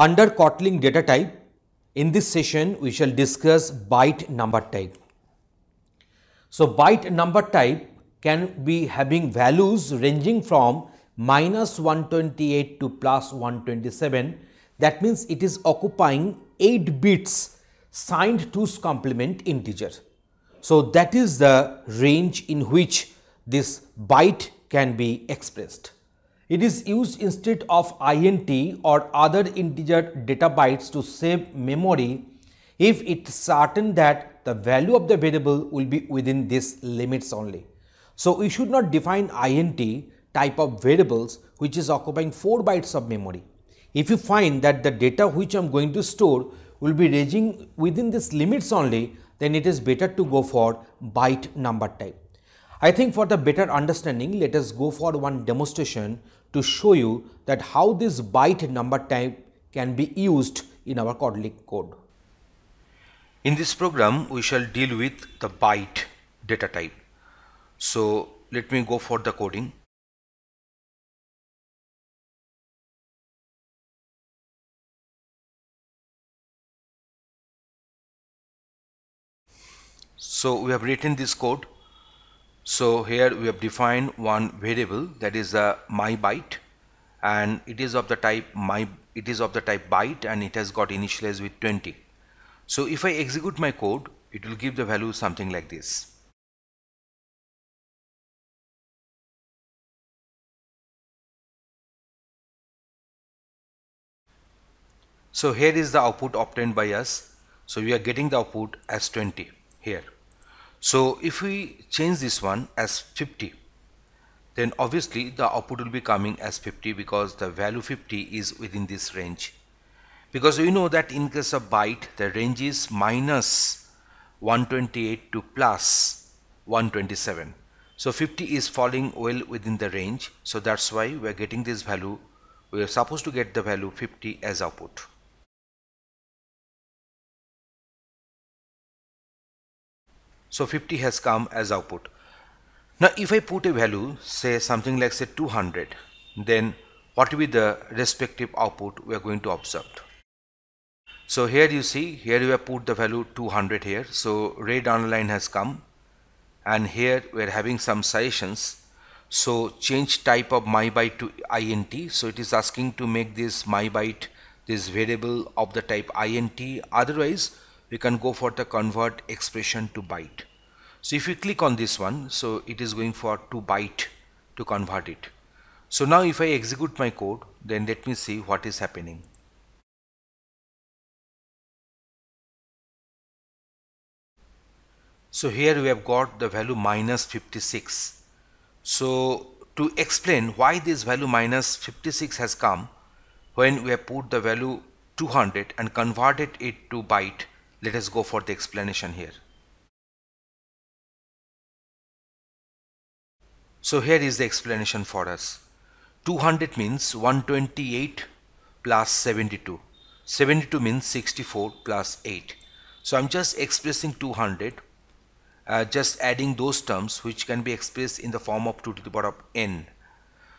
Under Kotlin data type, in this session we shall discuss byte number type. So, byte number type can be having values ranging from minus 128 to plus 127. That means it is occupying 8 bits signed 2's complement integer. So, that is the range in which this byte can be expressed. It is used instead of int or other integer data bytes to save memory if it is certain that the value of the variable will be within these limits only. So, we should not define int type of variables which is occupying 4 bytes of memory. If you find that the data which I am going to store will be ranging within these limits only, then it is better to go for byte number type. I think for the better understanding, let us go for one demonstration to show you that how this byte number type can be used in our Kotlin code. In this program, we shall deal with the byte data type. So let me go for the coding. So we have written this code so here we have defined one variable that is a my byte and it is of the type my it is of the type byte and it has got initialized with 20. So if I execute my code it will give the value something like this. So here is the output obtained by us. So we are getting the output as 20 here. So if we change this one as 50 then obviously the output will be coming as 50 because the value 50 is within this range. Because we know that in case of byte the range is minus 128 to plus 127. So 50 is falling well within the range. So that's why we are getting this value. We are supposed to get the value 50 as output. So 50 has come as output. Now if I put a value say something like say 200 then what will be the respective output we are going to observe. So here you see here we have put the value 200 here. So red underline has come. And here we are having some suggestions. So change type of my byte to int. So it is asking to make this my byte this variable of the type int. Otherwise we can go for the convert expression to byte. So if you click on this one, so it is going for to byte to convert it. So now if I execute my code, then let me see what is happening. So here we have got the value minus 56. So to explain why this value minus 56 has come when we have put the value 200 and converted it to byte let us go for the explanation here. So here is the explanation for us. 200 means 128 plus 72. 72 means 64 plus 8. So I'm just expressing 200 uh, just adding those terms which can be expressed in the form of 2 to the power of n.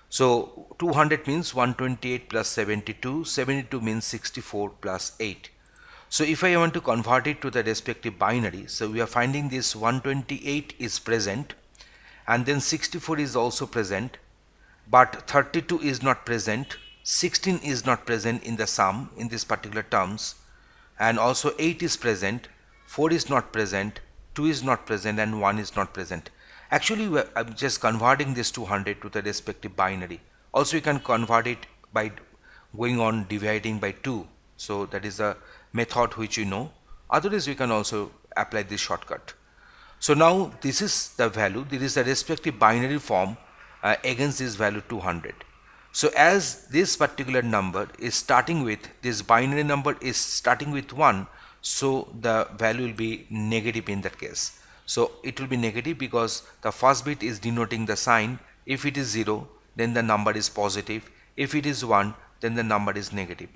So 200 means 128 plus 72, 72 means 64 plus 8. So if I want to convert it to the respective binary, so we are finding this 128 is present and then 64 is also present but 32 is not present, 16 is not present in the sum in this particular terms and also 8 is present, 4 is not present, 2 is not present and 1 is not present. Actually I'm just converting this 200 to the respective binary. Also you can convert it by going on dividing by 2. So that is a method which you know otherwise we can also apply this shortcut. So now this is the value this is the respective binary form uh, against this value 200. So as this particular number is starting with this binary number is starting with 1 so the value will be negative in that case. So it will be negative because the first bit is denoting the sign if it is 0 then the number is positive if it is 1 then the number is negative.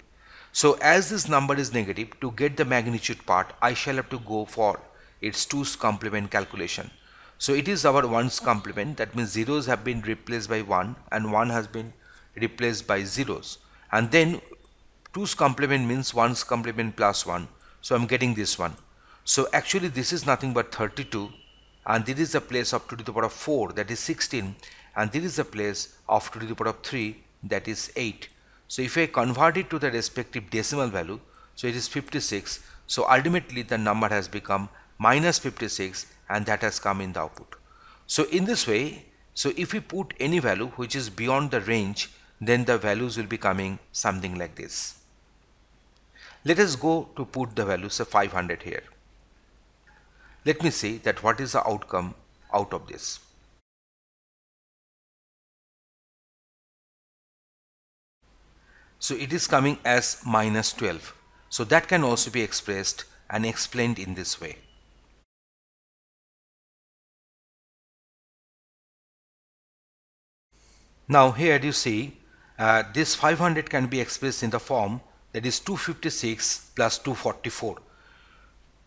So as this number is negative, to get the magnitude part, I shall have to go for its 2's complement calculation. So it is our 1's complement, that means zeros have been replaced by 1 and 1 has been replaced by zeros. And then 2's complement means 1's complement plus 1 so I'm getting this one. So actually this is nothing but 32 and this is the place of 2 to the power of 4 that is 16 and this is the place of 2 to the power of 3 that is 8 so if I convert it to the respective decimal value so it is 56 so ultimately the number has become minus 56 and that has come in the output. So in this way so if we put any value which is beyond the range then the values will be coming something like this. Let us go to put the value say 500 here. Let me see that what is the outcome out of this so it is coming as minus 12 so that can also be expressed and explained in this way Now here you see uh, this 500 can be expressed in the form that is 256 plus 244.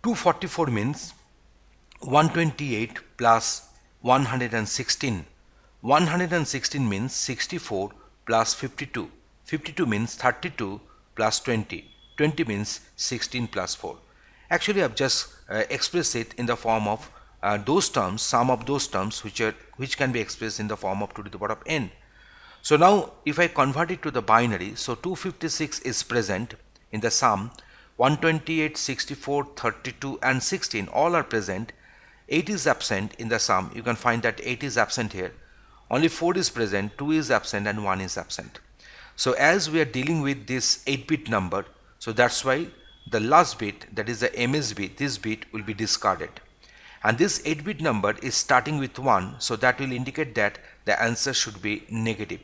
244 means 128 plus 116. 116 means 64 plus 52. 52 means 32 plus 20. 20 means 16 plus 4. Actually I have just uh, expressed it in the form of uh, those terms, sum of those terms which are which can be expressed in the form of 2 to the power of n. So now if I convert it to the binary, so 256 is present in the sum 128, 64, 32 and 16 all are present. 8 is absent in the sum. You can find that 8 is absent here. Only 4 is present, 2 is absent and 1 is absent. So as we are dealing with this 8 bit number, so that's why the last bit that is the MSB, this bit will be discarded. And this 8 bit number is starting with 1 so that will indicate that the answer should be negative.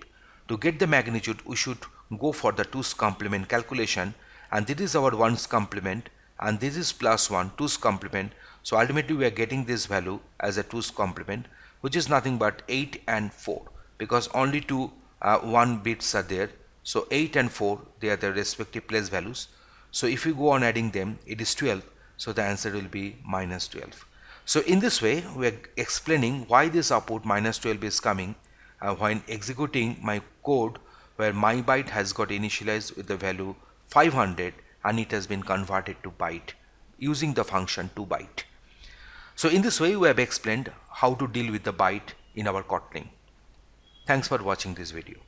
To get the magnitude, we should go for the 2's complement calculation and this is our 1's complement and this is plus 1, 2's complement. So ultimately we are getting this value as a 2's complement which is nothing but 8 and 4 because only two uh, 1 bits are there. So 8 and 4 they are the respective place values. So if we go on adding them it is 12 so the answer will be minus 12. So in this way we are explaining why this output minus 12 is coming uh, when executing my code where my byte has got initialized with the value 500 and it has been converted to byte using the function to byte. So in this way we have explained how to deal with the byte in our Kotlin. Thanks for watching this video.